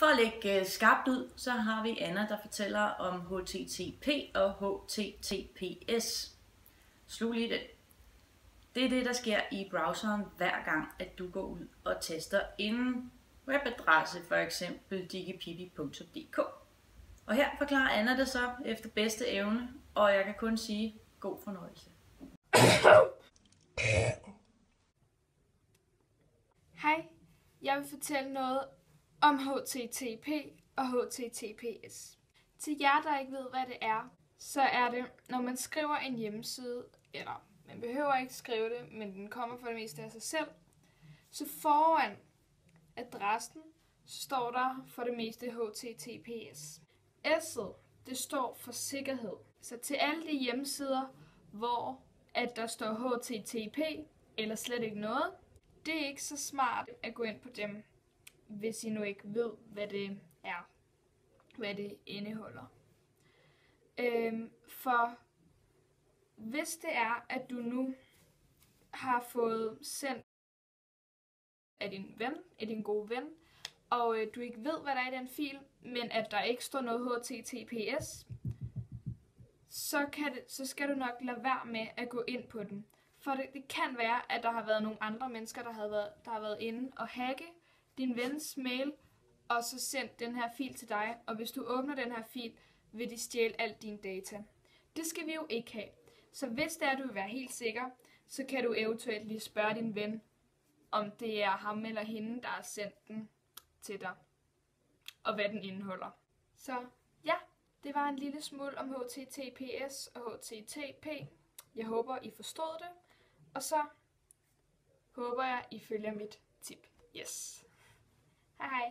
For at lægge øh, skarpt ud, så har vi Anna, der fortæller om HTTP og HTTPS. Slug lige det. Det er det, der sker i browseren hver gang, at du går ud og tester en webadresse, for eksempel digipipi.dk. Og her forklarer Anna det så efter bedste evne, og jeg kan kun sige god fornøjelse. Hej, jeg vil fortælle noget om HTTP og HTTPS. Til jer, der ikke ved, hvad det er, så er det, når man skriver en hjemmeside, eller man behøver ikke skrive det, men den kommer for det meste af sig selv, så foran adressen så står der for det meste HTTPS. S'et, det står for sikkerhed. Så til alle de hjemmesider, hvor at der står HTTP, eller slet ikke noget, det er ikke så smart at gå ind på dem, hvis I nu ikke ved, hvad det er, hvad det indeholder. Øhm, for hvis det er, at du nu har fået sendt af din ven, af din gode ven, og øh, du ikke ved, hvad der er i den fil, men at der ikke står noget HTTPS, så, kan det, så skal du nok lade være med at gå ind på den. For det, det kan være, at der har været nogle andre mennesker, der har været, der har været inde og hacke din vens mail, og så sendt den her fil til dig. Og hvis du åbner den her fil, vil de stjæle alt din data. Det skal vi jo ikke have. Så hvis det er, at du vil være helt sikker, så kan du eventuelt lige spørge din ven, om det er ham eller hende, der har sendt den til dig, og hvad den indeholder. Så ja, det var en lille smule om HTTPS og HTTP. Jeg håber, I forstod det. Og så håber jeg, I følger mit tip. Yes. Hej hej.